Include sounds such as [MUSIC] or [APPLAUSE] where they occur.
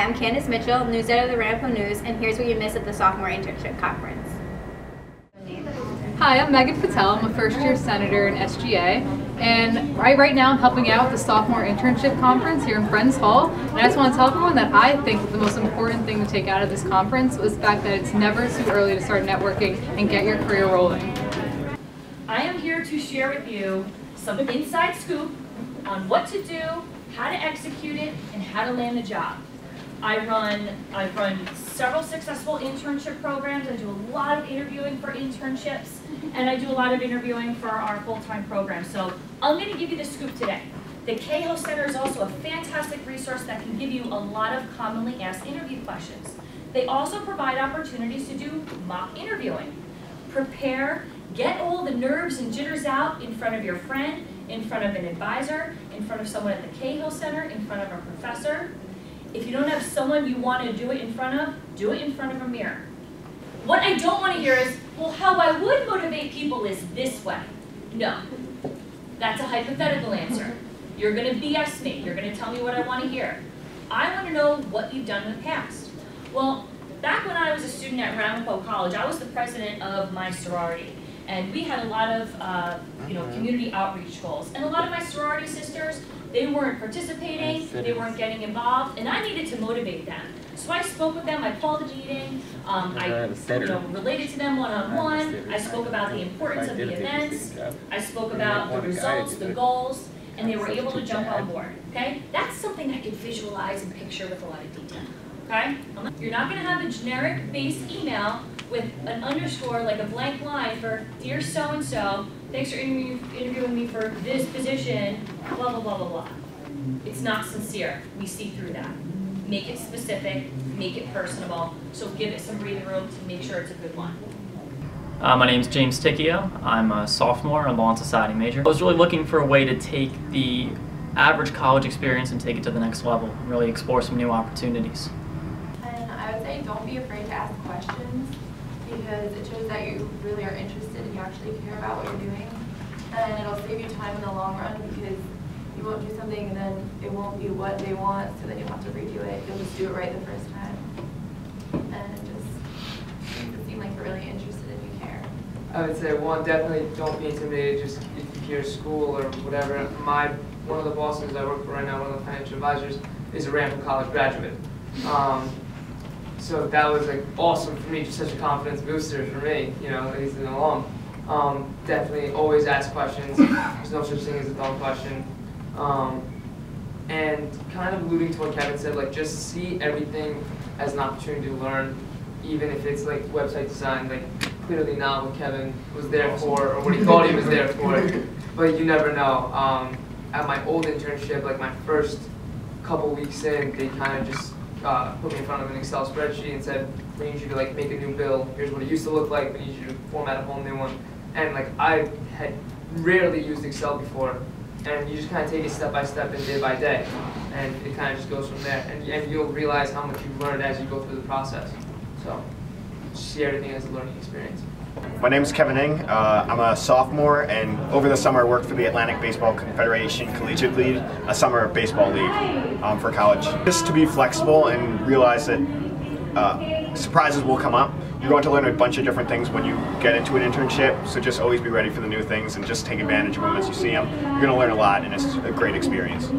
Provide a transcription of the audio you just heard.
Hi, I'm Candace Mitchell, news editor of the Ramapo News, and here's what you missed at the sophomore internship conference. Hi, I'm Megan Patel. I'm a first year senator in SGA. And right, right now I'm helping out with the sophomore internship conference here in Friends Hall. And I just want to tell everyone that I think the most important thing to take out of this conference was the fact that it's never too early to start networking and get your career rolling. I am here to share with you some inside scoop on what to do, how to execute it, and how to land the job. I run, I've run several successful internship programs. I do a lot of interviewing for internships, and I do a lot of interviewing for our full-time program. So I'm going to give you the scoop today. The Cahill Center is also a fantastic resource that can give you a lot of commonly asked interview questions. They also provide opportunities to do mock interviewing. Prepare, get all the nerves and jitters out in front of your friend, in front of an advisor, in front of someone at the Cahill Center, in front of a professor. If you don't have someone you want to do it in front of, do it in front of a mirror. What I don't want to hear is, well, how I would motivate people is this way. No, that's a hypothetical answer. You're going to BS me. You're going to tell me what I want to hear. I want to know what you've done in the past. Well, back when I was a student at Ramapo College, I was the president of my sorority. And we had a lot of, uh, you know, community outreach goals. And a lot of my sorority sisters, they weren't participating, they weren't getting involved, and I needed to motivate them. So I spoke with them, I called a meeting, um, I you know, related to them one-on-one, -on -one. I spoke about the importance of the events, I spoke about the results, the goals, and they were able to jump on board, okay? That's something I could visualize and picture with a lot of detail, okay? You're not gonna have a generic base email with an underscore, like a blank line for Dear So-and-so, thanks for interview interviewing me for this position, blah, blah, blah, blah, blah. It's not sincere. We see through that. Make it specific, make it personable, so give it some breathing room to make sure it's a good one. Uh, my name is James Ticchio. I'm a sophomore, a law and society major. I was really looking for a way to take the average college experience and take it to the next level, and really explore some new opportunities. And I would say don't be afraid to ask questions because it shows that you really are interested and you actually care about what you're doing. And it'll save you time in the long run because you won't do something and then it won't be what they want, so then you'll have to redo it. You'll just do it right the first time. And it just makes it seem like you're really interested and you care. I would say one, definitely don't be intimidated just if you hear school or whatever. My one of the bosses I work for right now, one of the financial advisors, is a Randall College graduate. Um, so that was like awesome for me, just such a confidence booster for me, you know, he's an alum. Um, definitely always ask questions. There's no such thing as a dumb question. Um, and kind of alluding to what Kevin said, like just see everything as an opportunity to learn, even if it's like website design, like clearly not what Kevin was there for or what he thought he was there [LAUGHS] for, but you never know. Um, at my old internship, like my first couple weeks in, they kind of just uh, put me in front of an Excel spreadsheet and said, we need you to like make a new bill. Here's what it used to look like. We need you to format a whole new one. And like I had rarely used Excel before, and you just kind of take it step by step and day by day, and it kind of just goes from there. And, and you'll realize how much you've learned as you go through the process. So see everything as a learning experience. My name is Kevin Ing. Uh, I'm a sophomore, and over the summer I worked for the Atlantic Baseball Confederation Collegiate League, a summer baseball league um, for college. Just to be flexible and realize that uh, surprises will come up. You're going to learn a bunch of different things when you get into an internship, so just always be ready for the new things and just take advantage of them as you see them. You're going to learn a lot, and it's a great experience.